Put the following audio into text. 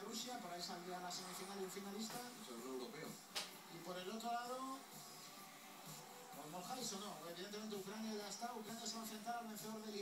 Rusia para ahí saldría la semifinal y un finalista. Eso europeo. Y por el otro lado, ¿os mojáis o no? Evidentemente Ucrania ya está, Ucrania se va a enfrentar al vencedor del